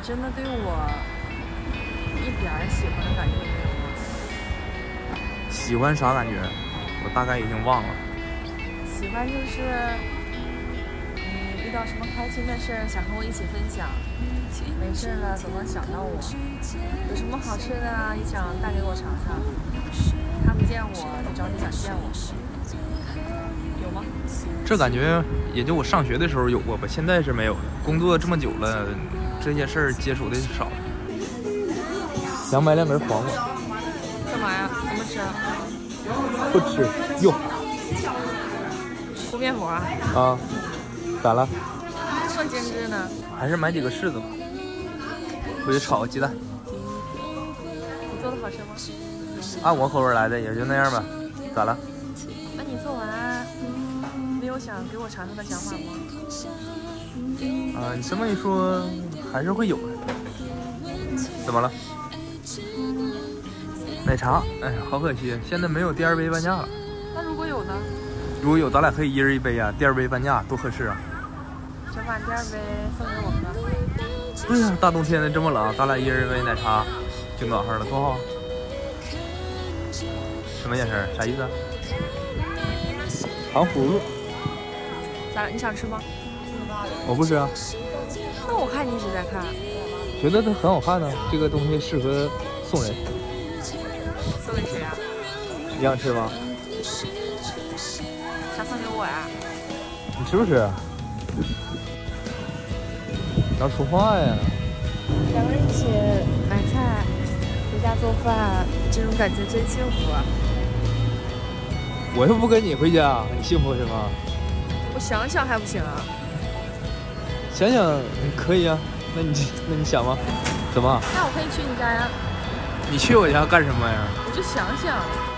你真的对我一点儿喜欢的感觉都没有吗？喜欢啥感觉？我大概已经忘了。喜欢就是你遇到什么开心的事儿，想和我一起分享；没事了总能想到我；有什么好吃的啊，也想带给我尝尝；看不见我就找你想见我。有吗？这感觉也就我上学的时候有过吧，现在是没有了。工作这么久了，这些事儿接触的少了。想买两根黄瓜，干嘛呀？怎么吃？不吃。哟敷面膜啊？啊，咋了？这么精致呢？还是买几个柿子吧，回去炒个鸡蛋。你做的好吃吗？按我口味来的，也就那样吧。咋了？完没有想给我尝尝的想法吗？啊，你这么一说，还是会有的。怎么了？奶茶？哎呀，好可惜，现在没有第二杯半价了。那如果有呢？如果有，咱俩可以一人一杯啊，第二杯半价，多合适啊！想把第二杯送给我喝。对呀，大冬天的这么冷，咱俩一人一杯奶茶，就暖和了，多好！什么眼神？啥意思？糖葫芦？咋了？你想吃吗？我不吃啊。那我看你一直在看。觉得它很好看呢，这个东西适合送人。送给谁啊？你想吃吗？想送给我呀？你吃不吃？要说话呀！两个人一起买菜、回家做饭，这种感觉真幸福啊！我又不跟你回家，你幸福是吗？我想想还不行啊？想想可以啊，那你那你想吗？怎么？那我可以去你家呀？你去我家干什么呀？我就想想。